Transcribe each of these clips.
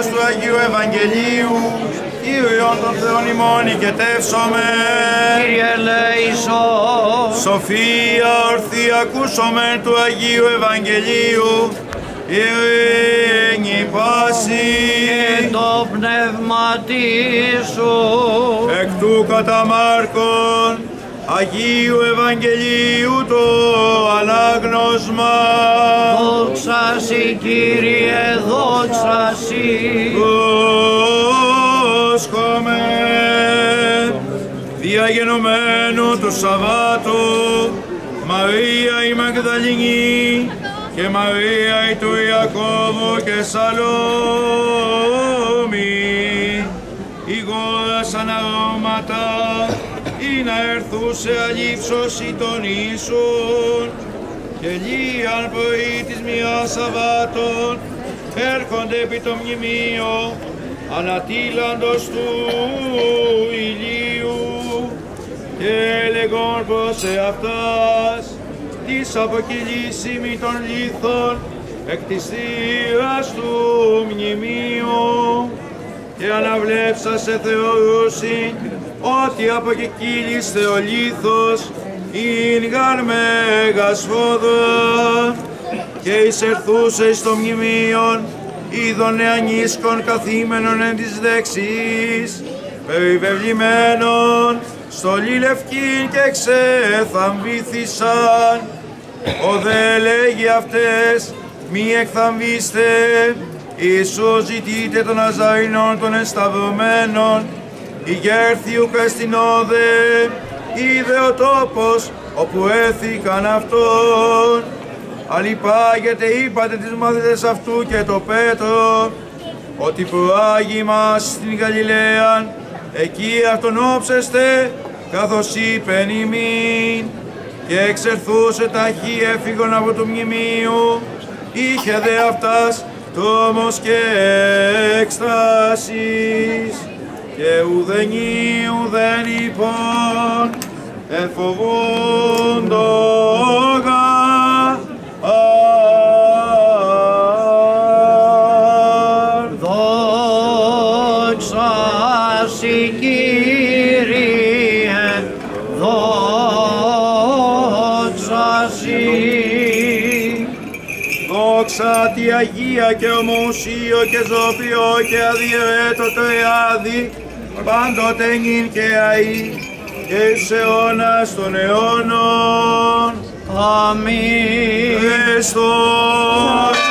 της ακροάσεως του Αγίου Ευαγγελίου, Κύριον των Θεών ημών ηκετεύσομε. Κύριε ελέησον. Σοφία ορθή ακούσομε του Αγίου Ευαγγελίου, ειρήνη πάση. Και το πνεύμα σου. Εκ του κατά Μάρκον, Αγίου Ευαγγελίου το ανάγνωσμα. Δόξα Συ, Κύριε, δόξα Συ. Πρόσχομαι διαγενωμένου του Σαββάτου Μαρία η Μαγδαληνή και Μαρία η του Ιακώβου και Σαλόμη ηγόρασαν αρώματα ή να ερθούσε αλήψωση των Ιησούν. Και λίαν πρωί της μιας Σαββάτων έρχονται επί το μνημείο ανατίλαντος του ηλίου. Και έλεγον προς εαυτάς της αποκυλήσιμη των λίθων εκ της θύρας του μνημείου και αναβλέψασε θεωρούσι ότι αποκεκύλιστε ο λίθος ειν γαρ μέγας φόδρα και εισερθούσε εις το μνημείον είδων νεανίσκων καθήμενων εν της δεξής, περιβεβλημένων, στολή λευκή και ξεθαμβήθησαν. Ο δε λέγει αυτές, μη εκθαμβήστε, Ιησούς ζητείτε των Αζαρινών των εσταυρωμένων, ηγέρθιου όδε, είδε ο τόπος όπου έθηκαν αυτόν. Αλληπάγετε είπατε τις μαθητές αυτού και το Πέτρο, ότι προάγει μας στην Γαλιλαία, εκεί αυτον όψεστε, καθώς είπεν ημίν, και εξερθούσε ταχύ έφυγον από του μνημείου, είχε δε αυτάς τρόμος και έκστασης, και ουδενή ουδεν υπόν, εφοβούντος Δόξα τη Αγία και ομοσίο και ζωπιό και αδιαιρέτω το εάδι, πάντοτε νυν και αΐ και εις αιώνας των αιώνων. Αμήν. Χριστός.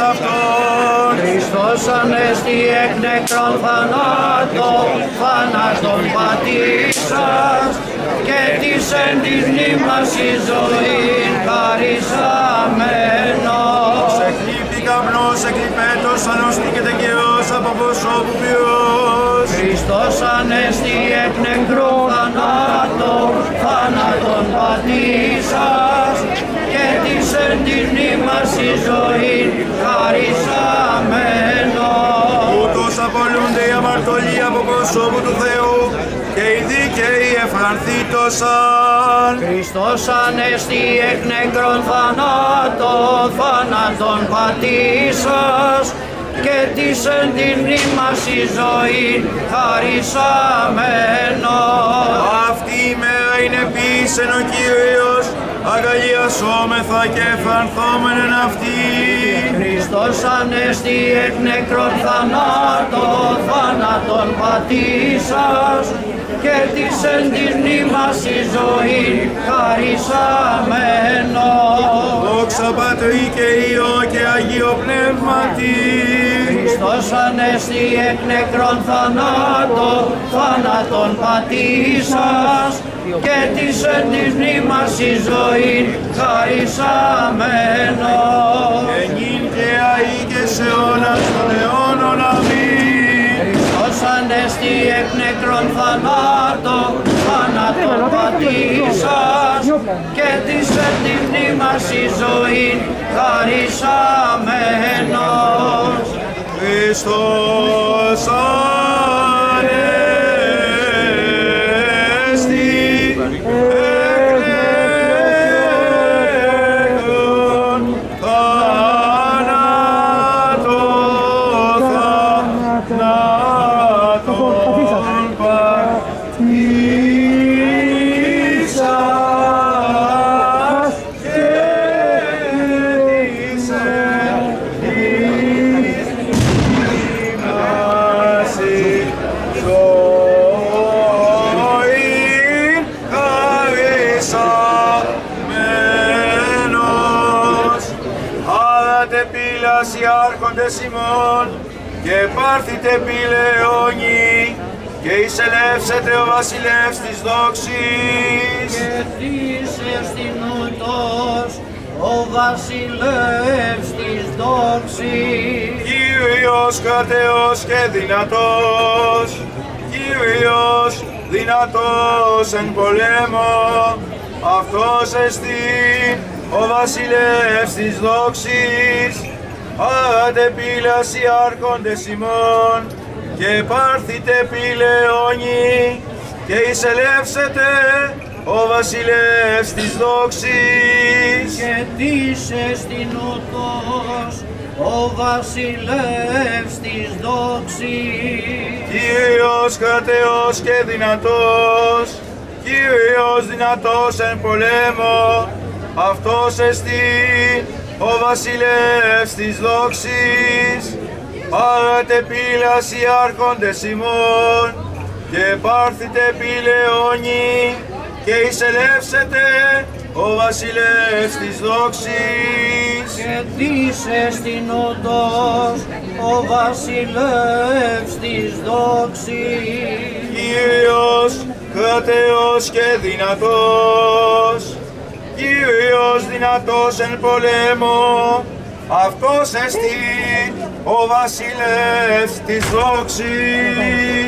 Αυτού και φυγέτωσαν από προσώπου αυτού οι μισούντες αυτόν Χριστός ανέστη εκ νεκρών θανάτο, θάνατον πατήσας και της εν της μνήμας η ζωή χαρισαμένος. Εκλείπει καπνός, εκλειπέτος, ανωστήκεται και ως από προσώπου ποιός. Χριστός ανέστη εκ νεκρών θανάτο, θάνατον πατήσας και της εν της μνήμας η ζωή προσώπου του Θεού και οι δίκαιοι ευχανθήτωσαν. Χριστός ανέστη εκ νεκρών θανάτο, θάνατον πατήσας και της εν τη μνήμας η ζωή χαρισαμένος. Αυτή η μέρα είναι πίσεν ο Κύριος, αγαλιασόμεθα και εφανθόμενεν αυτή. Χριστός ανέστη εκ νεκρών θανάτο, θάνατον πατήσας και της εν τη μνήμας η ζωή χαρισαμένος. Δόξα Πατρί και Υιό και Αγίο Πνεύματι. Χριστός ανέστη εκ νεκρών θανάτο, θάνατον πατήσας και της εν τη μνήμας η ζωή χαρισαμένος. Ενήν και αεί και σε αιώνας των αιώνων. Αμήν. Χριστός ανέστη εκ νεκρών θανάτο, θάνατον πατήσας και της εν τη μνήμας η ζωή χαρισαμένος. Χριστός Ανέστη άρχοντες ημών και πάρθητε πύλεόνι και εισελεύσετε ο βασιλεύς της δόξης. Και της εστινούτος ο βασιλεύς της δόξης. Κύριος κρατεός και δυνατός, Κύριος δυνατός εν πολέμο, αυτός εστί ο βασιλεύς της δόξης, άρατε πύλας οι άρχοντες ημών, και πάρθητε πυλαιόνι, και εισελεύσετε ο βασιλεύς της δόξης. Και της εστινούτος ο βασιλεύς της δόξης. Κύριος κρατεός και δυνατός, Κύριος δυνατός εν πολέμο, αυτός εστί ο βασιλεύς της δόξης. Άρατε πύλας οι άρχοντες ημών και πάρθητε πυλαιόνι και εισελεύσετε ο βασιλεύς της δόξης. Και της εστινούτος ο βασιλεύς της δόξης. Κύριος κρατεός και δυνατός, Κύριος δυνατός εν πολέμο, αυτός εστί ο βασιλεύς της δόξης.